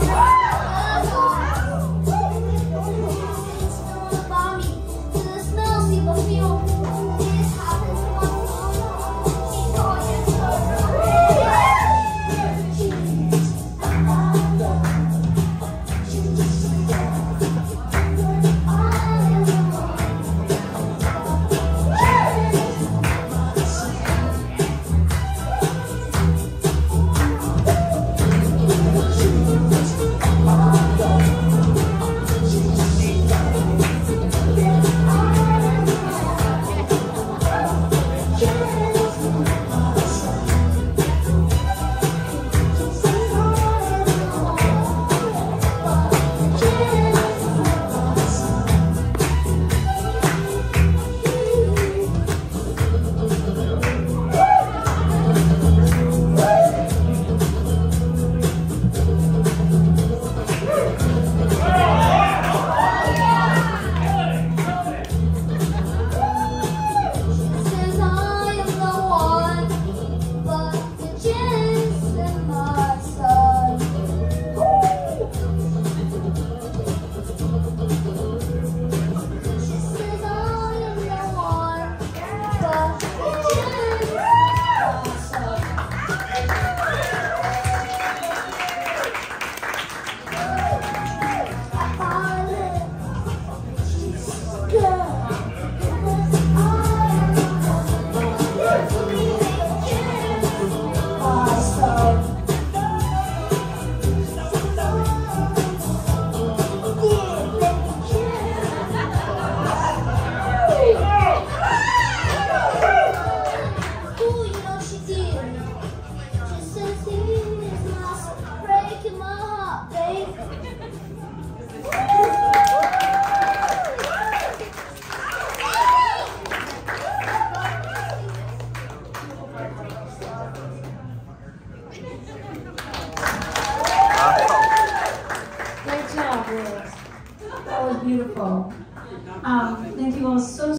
What? beautiful. Um, thank you all so